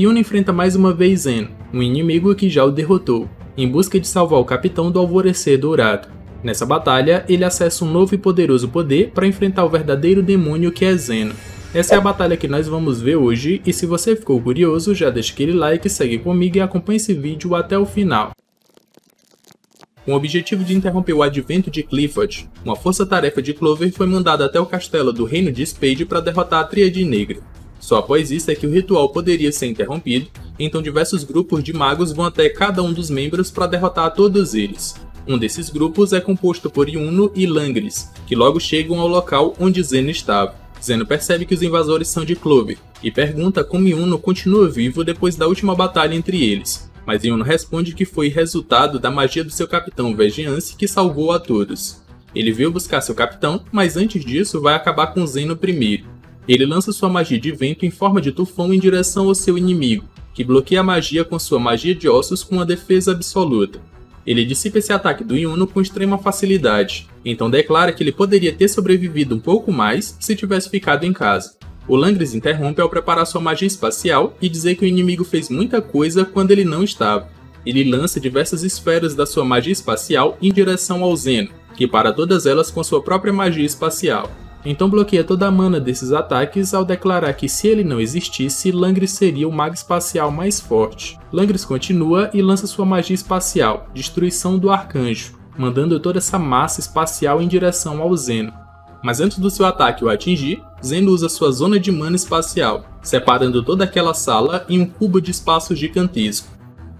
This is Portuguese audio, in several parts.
Yuno enfrenta mais uma vez Zeno, um inimigo que já o derrotou, em busca de salvar o capitão do Alvorecer Dourado. Nessa batalha, ele acessa um novo e poderoso poder para enfrentar o verdadeiro demônio que é Zeno. Essa é a batalha que nós vamos ver hoje, e se você ficou curioso, já deixa aquele like, segue comigo e acompanhe esse vídeo até o final. Com o objetivo de interromper o advento de Clifford, uma força-tarefa de Clover foi mandada até o castelo do Reino de Spade para derrotar a Tríade Negra. Só após isso é que o ritual poderia ser interrompido, então diversos grupos de magos vão até cada um dos membros para derrotar todos eles. Um desses grupos é composto por Yuno e Langris, que logo chegam ao local onde Zeno estava. Zeno percebe que os invasores são de Clover, e pergunta como Yuno continua vivo depois da última batalha entre eles, mas Yuno responde que foi resultado da magia do seu capitão Vegiance que salvou a todos. Ele veio buscar seu capitão, mas antes disso vai acabar com Zeno primeiro. Ele lança sua magia de vento em forma de tufão em direção ao seu inimigo, que bloqueia a magia com sua magia de ossos com uma defesa absoluta. Ele dissipa esse ataque do Yuno com extrema facilidade, então declara que ele poderia ter sobrevivido um pouco mais se tivesse ficado em casa. O Langris interrompe ao preparar sua magia espacial e dizer que o inimigo fez muita coisa quando ele não estava. Ele lança diversas esferas da sua magia espacial em direção ao Zeno, que para todas elas com sua própria magia espacial. Então bloqueia toda a mana desses ataques ao declarar que se ele não existisse, Langris seria o mago espacial mais forte. Langris continua e lança sua magia espacial, Destruição do Arcanjo, mandando toda essa massa espacial em direção ao Zeno. Mas antes do seu ataque o atingir, Zeno usa sua zona de mana espacial, separando toda aquela sala em um cubo de espaço gigantesco.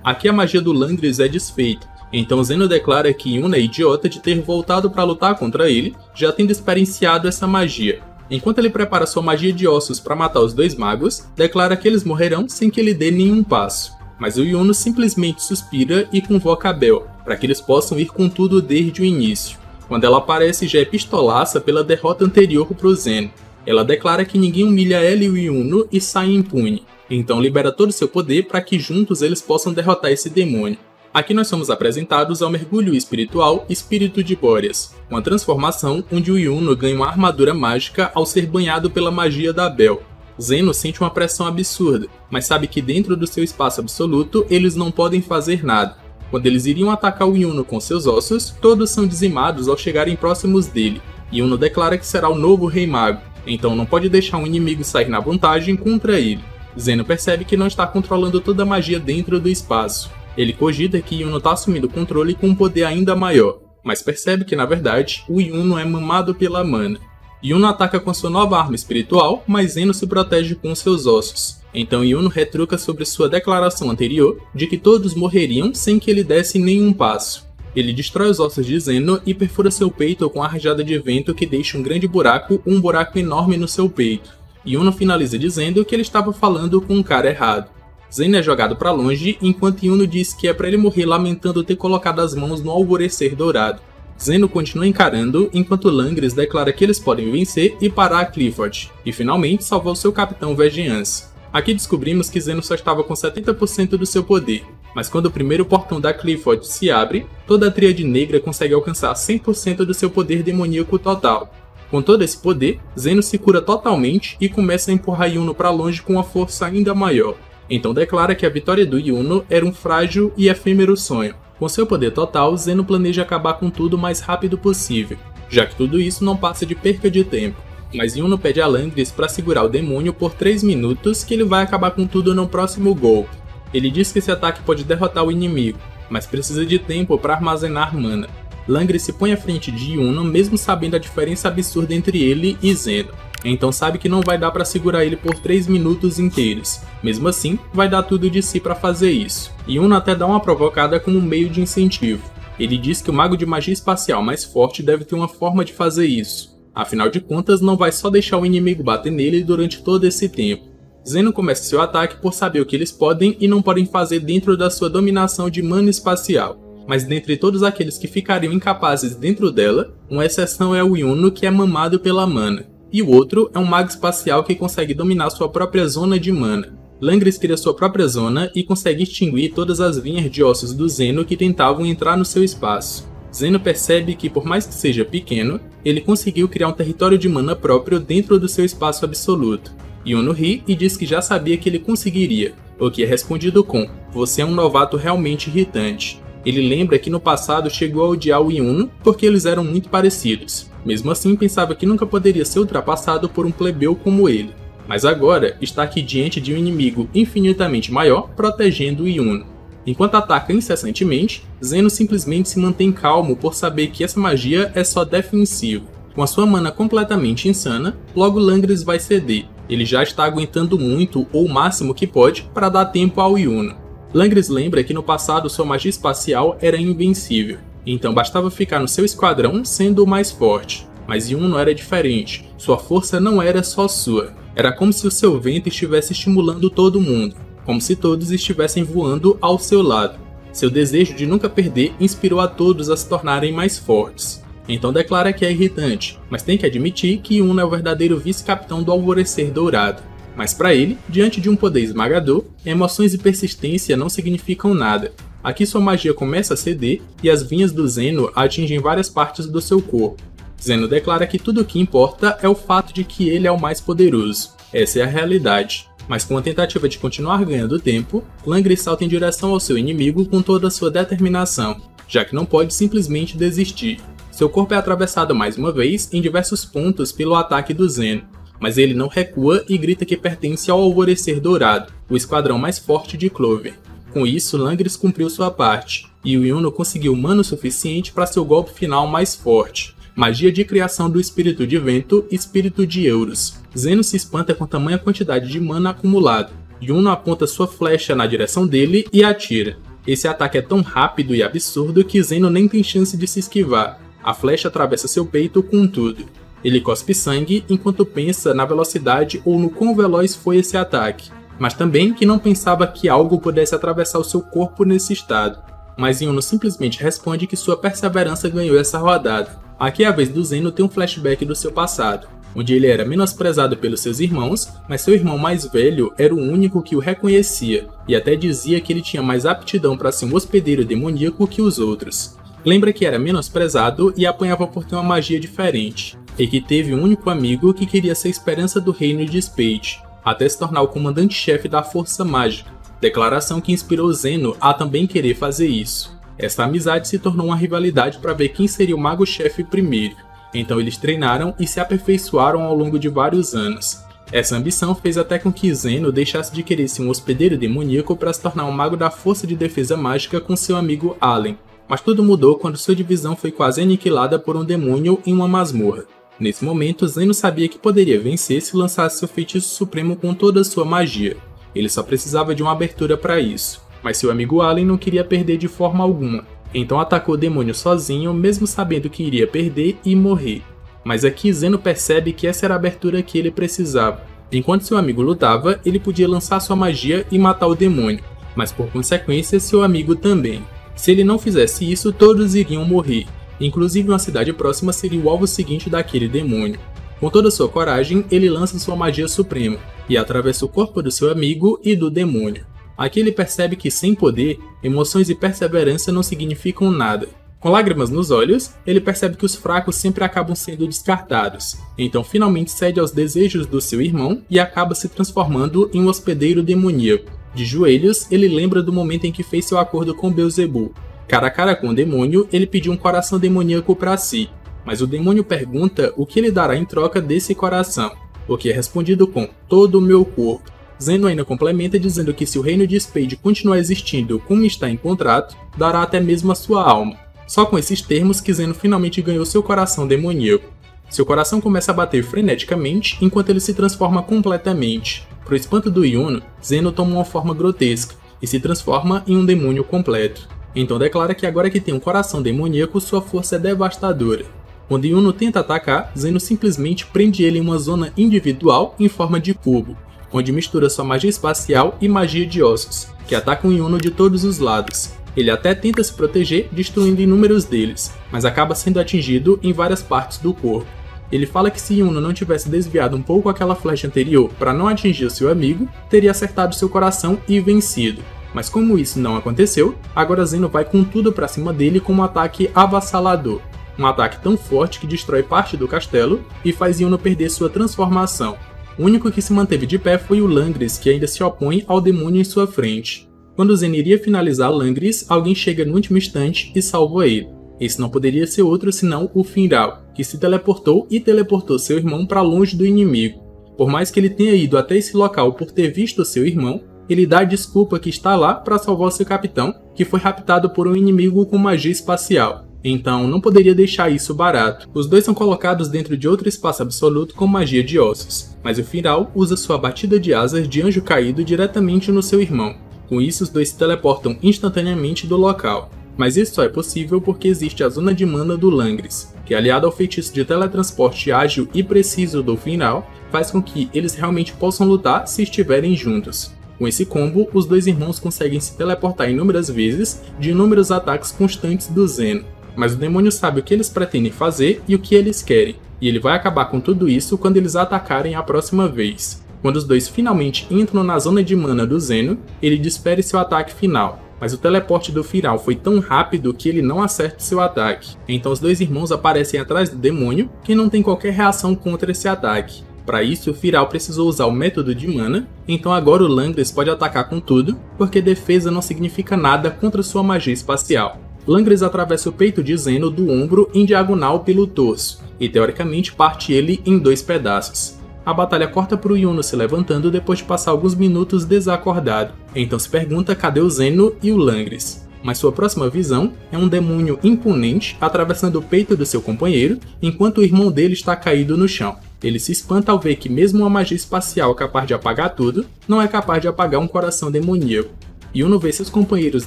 Aqui a magia do Langris é desfeita, então Zeno declara que Yuna é idiota de ter voltado para lutar contra ele, já tendo experienciado essa magia. Enquanto ele prepara sua magia de ossos para matar os dois magos, declara que eles morrerão sem que ele dê nenhum passo. Mas o Yuno simplesmente suspira e convoca a Bel, para que eles possam ir com tudo desde o início. Quando ela aparece, já é pistolaça pela derrota anterior pro Zeno. Ela declara que ninguém humilha ela e o Yuno e sai impune. Então libera todo o seu poder para que juntos eles possam derrotar esse demônio. Aqui nós somos apresentados ao mergulho espiritual Espírito de Bóreas, uma transformação onde o Yuno ganha uma armadura mágica ao ser banhado pela magia da Bel. Zeno sente uma pressão absurda, mas sabe que dentro do seu espaço absoluto eles não podem fazer nada. Quando eles iriam atacar o Yuno com seus ossos, todos são dizimados ao chegarem próximos dele. Yuno declara que será o novo Rei Mago, então não pode deixar um inimigo sair na vantagem contra ele. Zeno percebe que não está controlando toda a magia dentro do espaço, ele cogita que Yuno está assumindo o controle com um poder ainda maior, mas percebe que na verdade o Yuno é mamado pela mana. Yuno ataca com sua nova arma espiritual, mas Zeno se protege com seus ossos. Então Yuno retruca sobre sua declaração anterior de que todos morreriam sem que ele desse nenhum passo. Ele destrói os ossos de Zeno e perfura seu peito com a rajada de vento que deixa um grande buraco, um buraco enorme no seu peito. Yuno finaliza dizendo que ele estava falando com um cara errado. Zeno é jogado para longe, enquanto Yuno diz que é para ele morrer lamentando ter colocado as mãos no alvorecer dourado. Zeno continua encarando, enquanto Langris declara que eles podem vencer e parar Clifford, e finalmente salvar o seu capitão Vegiance. Aqui descobrimos que Zeno só estava com 70% do seu poder, mas quando o primeiro portão da Clifford se abre, toda a Tríade Negra consegue alcançar 100% do seu poder demoníaco total. Com todo esse poder, Zeno se cura totalmente e começa a empurrar Yuno para longe com uma força ainda maior. Então declara que a vitória do Yuno era um frágil e efêmero sonho. Com seu poder total, Zeno planeja acabar com tudo o mais rápido possível, já que tudo isso não passa de perca de tempo. Mas Yuno pede a Langris para segurar o demônio por 3 minutos que ele vai acabar com tudo no próximo golpe. Ele diz que esse ataque pode derrotar o inimigo, mas precisa de tempo para armazenar mana. Langris se põe à frente de Yuno mesmo sabendo a diferença absurda entre ele e Zeno então sabe que não vai dar para segurar ele por 3 minutos inteiros. Mesmo assim, vai dar tudo de si para fazer isso. E Uno até dá uma provocada como meio de incentivo. Ele diz que o mago de magia espacial mais forte deve ter uma forma de fazer isso. Afinal de contas, não vai só deixar o inimigo bater nele durante todo esse tempo. Zeno começa seu ataque por saber o que eles podem e não podem fazer dentro da sua dominação de mana espacial. Mas dentre todos aqueles que ficariam incapazes dentro dela, uma exceção é o Yuno que é mamado pela mana e o outro é um mago espacial que consegue dominar sua própria zona de mana. Langris cria sua própria zona e consegue extinguir todas as vinhas de ossos do Zeno que tentavam entrar no seu espaço. Zeno percebe que, por mais que seja pequeno, ele conseguiu criar um território de mana próprio dentro do seu espaço absoluto. Yuno ri e diz que já sabia que ele conseguiria, o que é respondido com Você é um novato realmente irritante. Ele lembra que no passado chegou a odiar o Yuno porque eles eram muito parecidos. Mesmo assim, pensava que nunca poderia ser ultrapassado por um plebeu como ele. Mas agora está aqui diante de um inimigo infinitamente maior protegendo o Yuno. Enquanto ataca incessantemente, Zeno simplesmente se mantém calmo por saber que essa magia é só defensiva. Com a sua mana completamente insana, logo Langris vai ceder. Ele já está aguentando muito ou o máximo que pode para dar tempo ao Yuno. Langris lembra que no passado sua magia espacial era invencível, então bastava ficar no seu esquadrão sendo o mais forte. Mas Yuno era diferente, sua força não era só sua, era como se o seu vento estivesse estimulando todo mundo, como se todos estivessem voando ao seu lado. Seu desejo de nunca perder inspirou a todos a se tornarem mais fortes. Então declara que é irritante, mas tem que admitir que Yuno é o verdadeiro vice-capitão do Alvorecer Dourado. Mas para ele, diante de um poder esmagador, emoções e persistência não significam nada. Aqui sua magia começa a ceder e as vinhas do Zeno atingem várias partes do seu corpo. Zeno declara que tudo o que importa é o fato de que ele é o mais poderoso. Essa é a realidade. Mas com a tentativa de continuar ganhando tempo, Langri salta em direção ao seu inimigo com toda a sua determinação, já que não pode simplesmente desistir. Seu corpo é atravessado mais uma vez em diversos pontos pelo ataque do Zeno, mas ele não recua e grita que pertence ao Alvorecer Dourado, o esquadrão mais forte de Clover. Com isso, Langris cumpriu sua parte, e o Yuno conseguiu mano suficiente para seu golpe final mais forte, magia de criação do espírito de vento, espírito de Euros. Zeno se espanta com tamanha quantidade de mana acumulado. Yuno aponta sua flecha na direção dele e atira. Esse ataque é tão rápido e absurdo que Zeno nem tem chance de se esquivar. A flecha atravessa seu peito com tudo. Ele cospe sangue enquanto pensa na velocidade ou no quão veloz foi esse ataque, mas também que não pensava que algo pudesse atravessar o seu corpo nesse estado. Mas Yuno simplesmente responde que sua perseverança ganhou essa rodada. Aqui é a vez do Zeno ter um flashback do seu passado, onde ele era menosprezado pelos seus irmãos, mas seu irmão mais velho era o único que o reconhecia, e até dizia que ele tinha mais aptidão para ser um hospedeiro demoníaco que os outros. Lembra que era menosprezado e apanhava por ter uma magia diferente, e que teve um único amigo que queria ser a esperança do reino de Spade, até se tornar o comandante-chefe da Força Mágica, declaração que inspirou Zeno a também querer fazer isso. Essa amizade se tornou uma rivalidade para ver quem seria o mago-chefe primeiro, então eles treinaram e se aperfeiçoaram ao longo de vários anos. Essa ambição fez até com que Zeno deixasse de querer ser um hospedeiro demoníaco para se tornar um mago da força de defesa mágica com seu amigo Allen, mas tudo mudou quando sua divisão foi quase aniquilada por um demônio em uma masmorra. Nesse momento, Zeno sabia que poderia vencer se lançasse seu feitiço supremo com toda a sua magia. Ele só precisava de uma abertura para isso, mas seu amigo Allen não queria perder de forma alguma, então atacou o demônio sozinho, mesmo sabendo que iria perder e morrer. Mas aqui Zeno percebe que essa era a abertura que ele precisava. Enquanto seu amigo lutava, ele podia lançar sua magia e matar o demônio, mas por consequência seu amigo também. Se ele não fizesse isso, todos iriam morrer, Inclusive, uma cidade próxima seria o alvo seguinte daquele demônio. Com toda sua coragem, ele lança sua magia suprema e atravessa o corpo do seu amigo e do demônio. Aqui ele percebe que sem poder, emoções e perseverança não significam nada. Com lágrimas nos olhos, ele percebe que os fracos sempre acabam sendo descartados, então finalmente cede aos desejos do seu irmão e acaba se transformando em um hospedeiro demoníaco. De joelhos, ele lembra do momento em que fez seu acordo com Beelzebub, Cara a cara com o demônio, ele pediu um coração demoníaco para si, mas o demônio pergunta o que ele dará em troca desse coração, o que é respondido com todo o meu corpo. Zeno ainda complementa dizendo que se o reino de Spade continuar existindo como está em contrato, dará até mesmo a sua alma. Só com esses termos que Zeno finalmente ganhou seu coração demoníaco. Seu coração começa a bater freneticamente enquanto ele se transforma completamente. Pro espanto do Yuno, Zeno toma uma forma grotesca e se transforma em um demônio completo. Então declara que agora que tem um coração demoníaco, sua força é devastadora. Quando Yuno tenta atacar, Zeno simplesmente prende ele em uma zona individual em forma de cubo, onde mistura sua magia espacial e magia de ossos, que atacam Yuno de todos os lados. Ele até tenta se proteger, destruindo inúmeros deles, mas acaba sendo atingido em várias partes do corpo. Ele fala que se Yuno não tivesse desviado um pouco aquela flecha anterior para não atingir seu amigo, teria acertado seu coração e vencido. Mas como isso não aconteceu, agora Zeno vai com tudo para cima dele com um ataque avassalador. Um ataque tão forte que destrói parte do castelo e faz Yuno perder sua transformação. O único que se manteve de pé foi o Langris, que ainda se opõe ao demônio em sua frente. Quando Zen iria finalizar Langris, alguém chega no último instante e salva ele. Esse não poderia ser outro senão o Finral, que se teleportou e teleportou seu irmão para longe do inimigo. Por mais que ele tenha ido até esse local por ter visto seu irmão, ele dá a desculpa que está lá para salvar seu capitão, que foi raptado por um inimigo com magia espacial. Então não poderia deixar isso barato. Os dois são colocados dentro de outro espaço absoluto com magia de ossos, mas o Final usa sua batida de asas de anjo caído diretamente no seu irmão. Com isso, os dois se teleportam instantaneamente do local. Mas isso só é possível porque existe a zona de mana do Langris, que aliado ao feitiço de teletransporte ágil e preciso do Final, faz com que eles realmente possam lutar se estiverem juntos. Com esse combo, os dois irmãos conseguem se teleportar inúmeras vezes de inúmeros ataques constantes do Zeno. Mas o demônio sabe o que eles pretendem fazer e o que eles querem, e ele vai acabar com tudo isso quando eles atacarem a próxima vez. Quando os dois finalmente entram na zona de mana do Zeno, ele desfere seu ataque final, mas o teleporte do final foi tão rápido que ele não acerta seu ataque. Então os dois irmãos aparecem atrás do demônio, que não tem qualquer reação contra esse ataque. Para isso, Firal precisou usar o método de mana, então agora o Langres pode atacar com tudo, porque defesa não significa nada contra sua magia espacial. Langres atravessa o peito de Zeno do ombro em diagonal pelo torso, e teoricamente parte ele em dois pedaços. A batalha corta para o Yuno se levantando depois de passar alguns minutos desacordado, então se pergunta cadê o Zeno e o Langres mas sua próxima visão é um demônio imponente atravessando o peito do seu companheiro enquanto o irmão dele está caído no chão. Ele se espanta ao ver que mesmo uma magia espacial capaz de apagar tudo, não é capaz de apagar um coração demoníaco. Yuno vê seus companheiros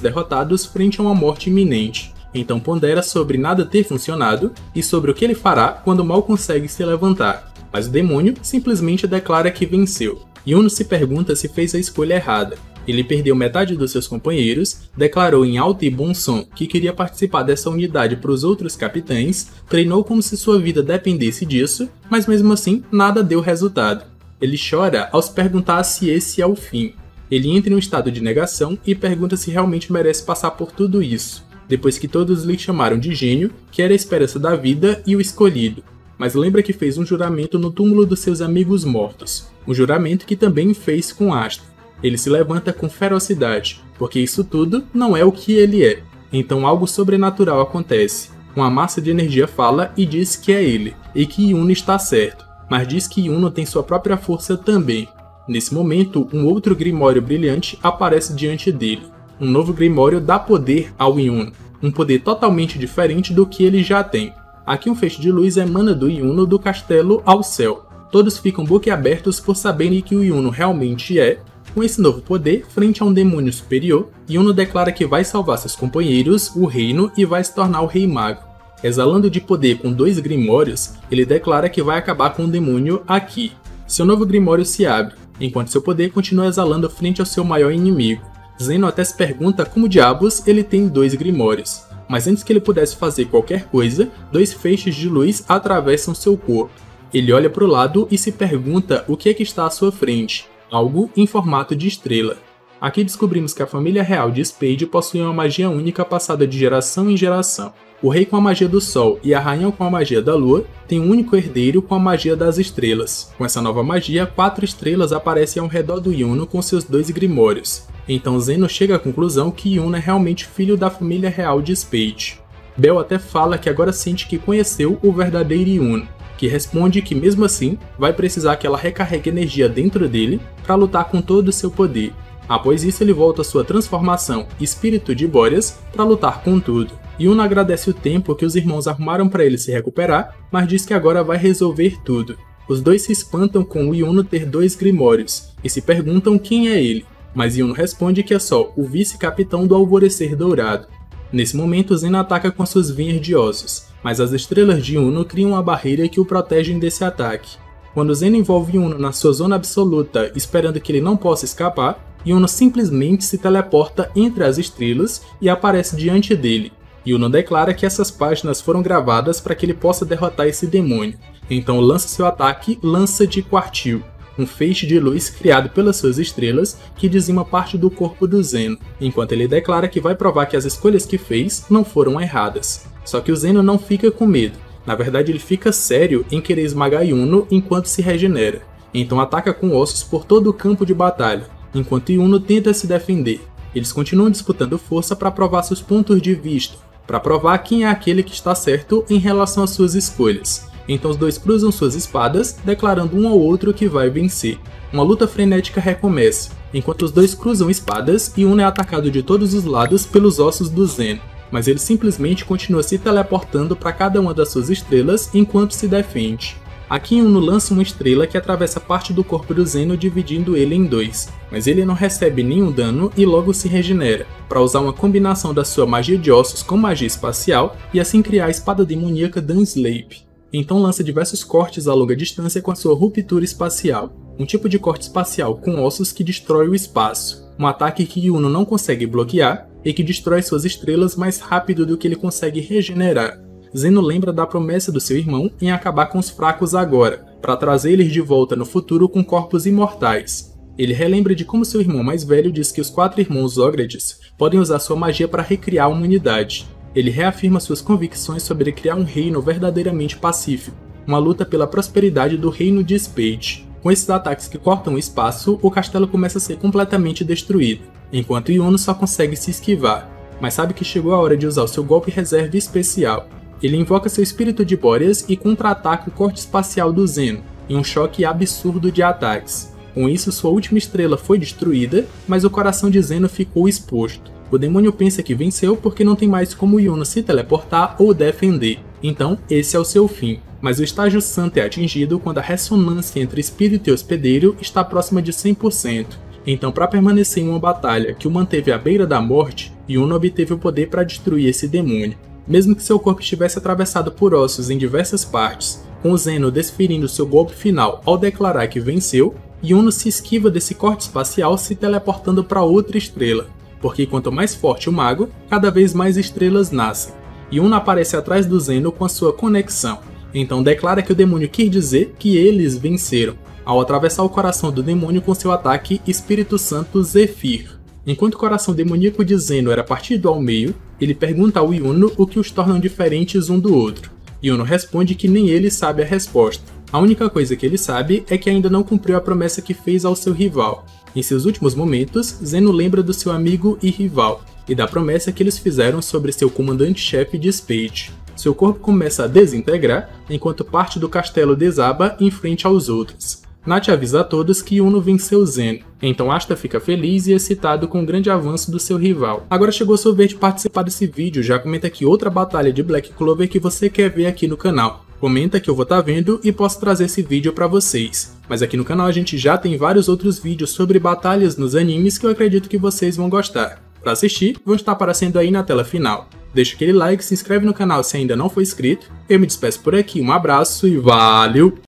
derrotados frente a uma morte iminente, então pondera sobre nada ter funcionado e sobre o que ele fará quando mal consegue se levantar. Mas o demônio simplesmente declara que venceu. Yuno se pergunta se fez a escolha errada, ele perdeu metade dos seus companheiros, declarou em alto e bom som que queria participar dessa unidade para os outros capitães, treinou como se sua vida dependesse disso, mas mesmo assim nada deu resultado. Ele chora ao se perguntar se esse é o fim. Ele entra em um estado de negação e pergunta se realmente merece passar por tudo isso, depois que todos lhe chamaram de gênio, que era a esperança da vida e o escolhido. Mas lembra que fez um juramento no túmulo dos seus amigos mortos, um juramento que também fez com Asta. Ele se levanta com ferocidade, porque isso tudo não é o que ele é. Então algo sobrenatural acontece. Uma massa de energia fala e diz que é ele, e que Yuno está certo, mas diz que Yuno tem sua própria força também. Nesse momento, um outro Grimório brilhante aparece diante dele. Um novo Grimório dá poder ao Yuno, um poder totalmente diferente do que ele já tem. Aqui um feixe de luz emana do Yuno do castelo ao céu. Todos ficam boquiabertos por saberem que o Yuno realmente é com esse novo poder, frente a um demônio superior, Yuno declara que vai salvar seus companheiros, o reino e vai se tornar o Rei Mago. Exalando de poder com dois grimórios, ele declara que vai acabar com o demônio aqui. Seu novo grimório se abre, enquanto seu poder continua exalando frente ao seu maior inimigo. Zeno até se pergunta como diabos ele tem dois grimórios, mas antes que ele pudesse fazer qualquer coisa, dois feixes de luz atravessam seu corpo. Ele olha para o lado e se pergunta o que é que está à sua frente algo em formato de estrela. Aqui descobrimos que a família real de Spade possui uma magia única passada de geração em geração. O rei com a magia do sol e a rainha com a magia da lua têm um único herdeiro com a magia das estrelas. Com essa nova magia, quatro estrelas aparecem ao redor do Yuno com seus dois grimórios. Então Zeno chega à conclusão que Yuno é realmente filho da família real de Spade. Bel até fala que agora sente que conheceu o verdadeiro Yuno, que responde que mesmo assim vai precisar que ela recarregue energia dentro dele para lutar com todo o seu poder. Após isso, ele volta sua transformação Espírito de Boreas para lutar com tudo. Yuno agradece o tempo que os irmãos arrumaram para ele se recuperar, mas diz que agora vai resolver tudo. Os dois se espantam com o Yuno ter dois grimórios e se perguntam quem é ele, mas Yuno responde que é só o vice-capitão do Alvorecer Dourado. Nesse momento, Zen ataca com suas vinhas de ossos, mas as estrelas de Uno criam uma barreira que o protegem desse ataque. Quando Zen envolve Uno na sua zona absoluta, esperando que ele não possa escapar, Yuno simplesmente se teleporta entre as estrelas e aparece diante dele. Yuno declara que essas páginas foram gravadas para que ele possa derrotar esse demônio. Então lança seu ataque Lança de Quartil, um feixe de luz criado pelas suas estrelas que dizima parte do corpo do Zeno, enquanto ele declara que vai provar que as escolhas que fez não foram erradas. Só que o Zeno não fica com medo. Na verdade, ele fica sério em querer esmagar Yuno enquanto se regenera. então ataca com ossos por todo o campo de batalha, enquanto Yuno tenta se defender. Eles continuam disputando força para provar seus pontos de vista, para provar quem é aquele que está certo em relação às suas escolhas. Então os dois cruzam suas espadas, declarando um ao outro que vai vencer. Uma luta frenética recomeça, enquanto os dois cruzam espadas e um é atacado de todos os lados pelos ossos do Zen, mas ele simplesmente continua se teleportando para cada uma das suas estrelas enquanto se defende. Aqui Uno lança uma estrela que atravessa parte do corpo do Zeno dividindo ele em dois, mas ele não recebe nenhum dano e logo se regenera, para usar uma combinação da sua magia de ossos com magia espacial e assim criar a espada demoníaca Dunsleep. Então lança diversos cortes a longa distância com a sua ruptura espacial, um tipo de corte espacial com ossos que destrói o espaço, um ataque que Yuno não consegue bloquear e que destrói suas estrelas mais rápido do que ele consegue regenerar. Zeno lembra da promessa do seu irmão em acabar com os fracos agora, para trazer eles de volta no futuro com corpos imortais. Ele relembra de como seu irmão mais velho diz que os quatro irmãos Ogredes podem usar sua magia para recriar a humanidade. Ele reafirma suas convicções sobre criar um reino verdadeiramente pacífico, uma luta pela prosperidade do reino de Spade. Com esses ataques que cortam o espaço, o castelo começa a ser completamente destruído, enquanto Yuno só consegue se esquivar, mas sabe que chegou a hora de usar o seu golpe reserva especial, ele invoca seu espírito de Boreas e contra-ataca o corte espacial do Zeno, em um choque absurdo de ataques. Com isso, sua última estrela foi destruída, mas o coração de Zeno ficou exposto. O demônio pensa que venceu porque não tem mais como Yuna se teleportar ou defender, então esse é o seu fim. Mas o estágio santo é atingido quando a ressonância entre espírito e hospedeiro está próxima de 100%. Então, para permanecer em uma batalha que o manteve à beira da morte, Yuna obteve o poder para destruir esse demônio. Mesmo que seu corpo estivesse atravessado por ossos em diversas partes, com Zeno desferindo seu golpe final ao declarar que venceu, Yuno se esquiva desse corte espacial se teleportando para outra estrela, porque quanto mais forte o mago, cada vez mais estrelas nascem. Yuno aparece atrás do Zeno com a sua conexão, então declara que o demônio quer dizer que eles venceram, ao atravessar o coração do demônio com seu ataque Espírito Santo Zephyr. Enquanto o coração demoníaco de Zeno era partido ao meio, ele pergunta ao Yuno o que os tornam diferentes um do outro. Yuno responde que nem ele sabe a resposta. A única coisa que ele sabe é que ainda não cumpriu a promessa que fez ao seu rival. Em seus últimos momentos, Zeno lembra do seu amigo e rival, e da promessa que eles fizeram sobre seu comandante-chefe de Spade. Seu corpo começa a desintegrar, enquanto parte do castelo desaba em frente aos outros. Nath avisa a todos que Uno venceu Zeno, então Asta fica feliz e excitado com o grande avanço do seu rival. Agora chegou sua vez de participar desse vídeo, já comenta aqui outra batalha de Black Clover que você quer ver aqui no canal. Comenta que eu vou estar tá vendo e posso trazer esse vídeo para vocês. Mas aqui no canal a gente já tem vários outros vídeos sobre batalhas nos animes que eu acredito que vocês vão gostar. Para assistir, vão estar aparecendo aí na tela final. Deixa aquele like, se inscreve no canal se ainda não for inscrito. Eu me despeço por aqui, um abraço e valeu!